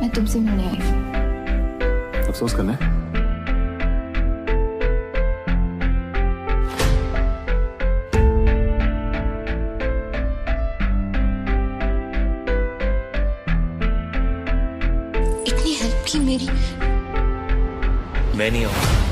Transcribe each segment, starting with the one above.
मैं तुमसे मिलने आई हूँ। अफसोस करना है? इतनी हेल्प की मेरी मैं नहीं आऊँगा।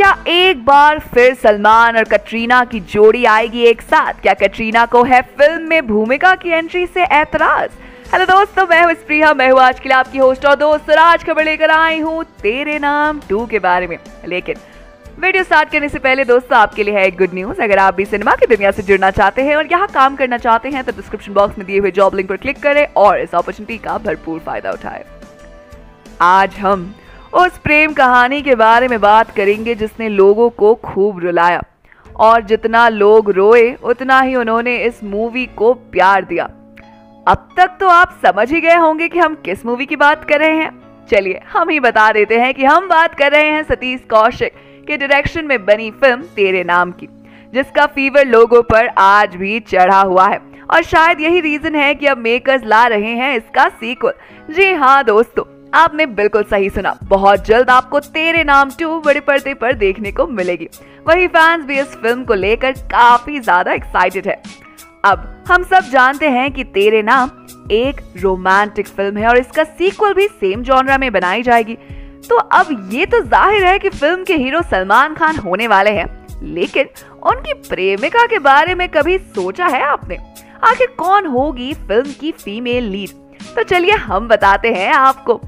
क्या एक बार फिर सलमान और कटरीना की जोड़ी आएगी एक साथ? क्या कटरीना को है फ़िल्म में भूमिका की एंट्री से ऐतराज? हेलो दोस्तों, मैं हूँ स्प्रिया, मैं हूँ आज के लिए आपकी होस्ट और दोस्त आज खबर लेकर आई हूँ तेरे नाम टू के बारे में। लेकिन वीडियो स्टार्ट करने से पहले दोस्तों, आपके लिए है एक गुड न्यूज़ अगर आप भी सिनेमा की दुनिया से जुड़ना चाहते हैं और यहाँ काम करना चाहते हैं तो डिस्क्रिप्शन बॉक्स में दिए हुए जॉब लिंक पर क्लिक करें और इस अपॉर्चुनिटी का भरपूर फ़ायदा उठाएँ। आज हम उस प्रेम कहानी के बारे में बात करेंगे जिसने लोगों को खूब रुलाया। और जितना लोग रोए, उतना ही उन्होंने इस मूवी को प्यार दिया। अब तक तो आप समझ ही गए होंगे कि हम किस मूवी की बात कर रहे हैं। चलिए, हम ही बता देते हैं कि हम बात कर रहे हैं सतीश कौशिक के डायरेक्शन में बनी फ़िल्म तेरे नाम की, जिसका फीवर लोगों पर आज भी चढ़ा हुआ है। और शायद यही रीजन है कि अब मेकर्स ला रहे हैं इसका सीक्वल जी हाँ दोस्तों आपने बिल्कुल सही सुना। बहुत जल्द आपको तेरे नाम टू बड़े पर्दे पर देखने को मिलेगी। वही फैंस भी इस फ़िल्म को लेकर काफ़ी ज़्यादा एक्साइटेड है। अब हम सब जानते हैं कि तेरे नाम एक रोमांटिक फ़िल्म है और इसका सीक्वल भी सेम जॉनरा में बनाई जाएगी। तो अब ये तो ज़ाहिर है कि फ़िल्म के हीरो सलमान खान होने वाले हैं। लेकिन उनकी प्रेमिका के बारे में कभी सोचा है आपने? आखिर कौन होगी फ़िल्म की फीमेल लीड तो चलिए हम बताते हैं आपको।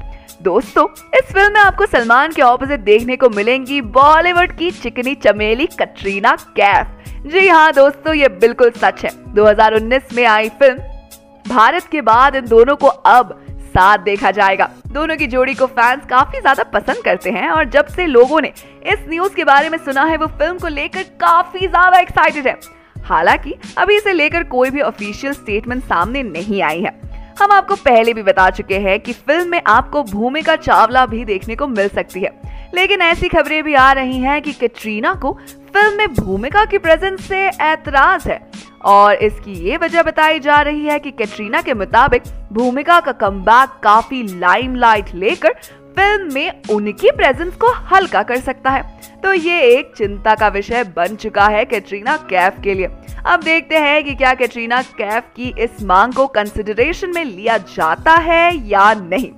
दोस्तों, इस फ़िल्म में आपको सलमान के ऑपोजिट देखने को मिलेंगी बॉलीवुड की चिकनी चमेली कटरीना कैफ। जी हाँ दोस्तों, ये बिल्कुल सच है। 2019 में आई फ़िल्म भारत के बाद इन दोनों को अब साथ देखा जाएगा। दोनों की जोड़ी को फैंस काफ़ी ज़्यादा पसंद करते हैं और जब से लोगों ने इस न्यूज़ के बारे में सुना है, वो फ़िल्म को लेकर काफ़ी ज़्यादा एक्साइटेड है। हालाँकि, अभी इसे लेकर कोई भी ऑफिशियल स्टेटमेंट सामने नहीं आई है। हम आपको पहले भी बता चुके हैं कि फ़िल्म में आपको भूमिका चावला भी देखने को मिल सकती है। लेकिन ऐसी खबरें भी आ रही हैं कि कैटरीना को फ़िल्म में भूमिका की प्रेजेंस से ऐतराज है। और इसकी ये वजह बताई जा रही है कि कैटरीना के मुताबिक भूमिका का कमबैक काफ़ी लाइमलाइट लेकर फ़िल्म में उनकी प्रेजेंस को हल्का कर सकता है। तो ये एक चिंता का विषय बन चुका है कैटरीना कैफ के लिए। अब देखते हैं कि क्या कैटरीना कैफ की इस मांग को कंसिडरेशन में लिया जाता है या नहीं।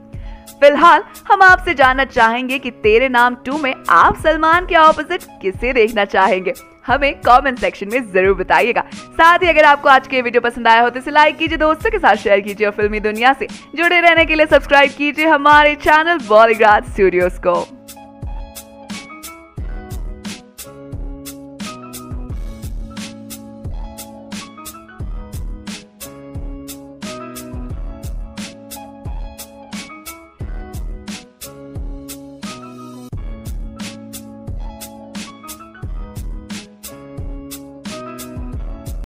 फ़िलहाल, हम आपसे जानना चाहेंगे कि तेरे नाम टू में आप सलमान के ऑपोजिट किसे देखना चाहेंगे? हमें कमेंट सेक्शन में ज़रूर बताइएगा। साथ ही अगर आपको आज के वीडियो पसंद आया हो तो इसे लाइक कीजिए, दोस्तों के साथ शेयर कीजिए और फिल्मी दुनिया से जुड़े रहने के लिए सब्सक्राइब कीजिए हमारे चैनल बॉलीग्राज स्टूडियोज को।